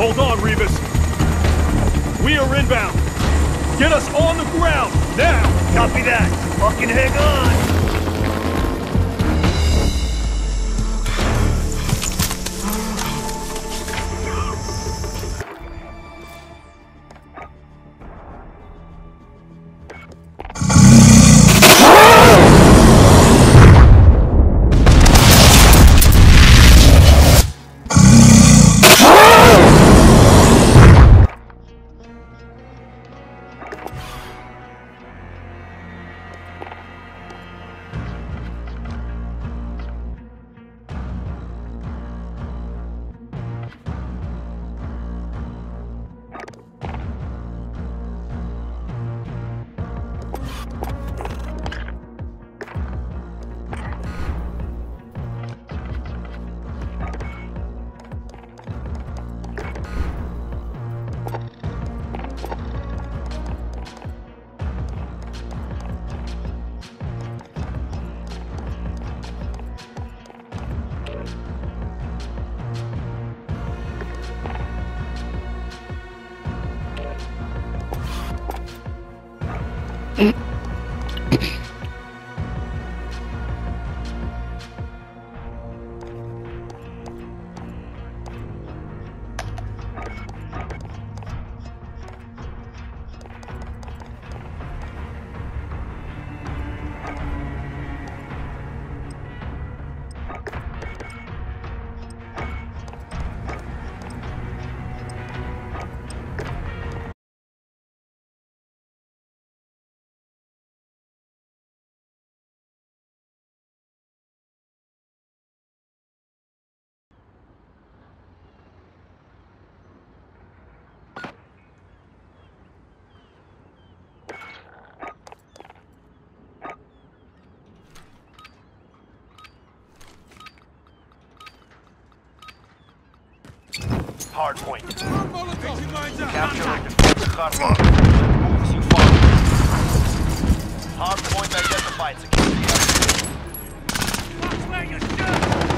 Hold on, Rivas. We are inbound. Get us on the ground, now! Copy that. Fucking hang on. Mm-hmm. Hard point. Capture hard point. You identified. Secure the area. Capture the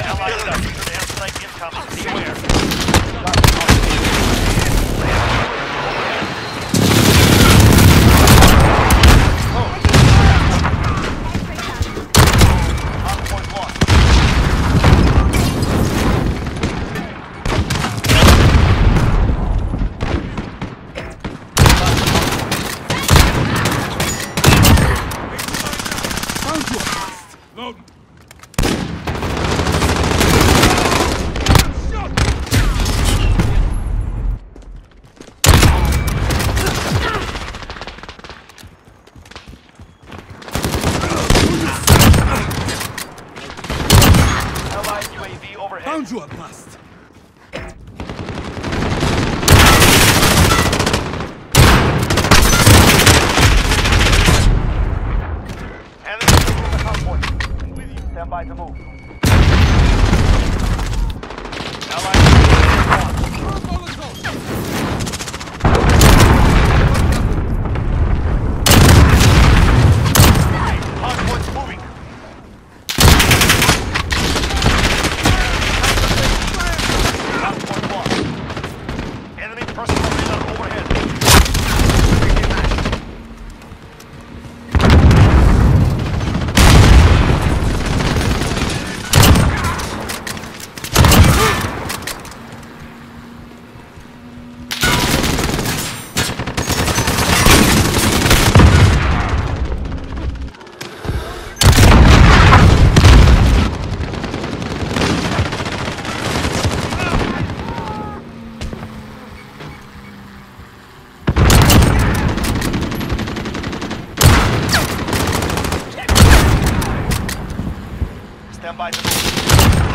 Allied subject airstrike incoming. Beware. found you a bust. Stand by for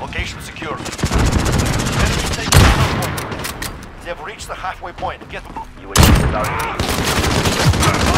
Location secure. Enemy taking the. They have reached the halfway point. Get them. UAV is already.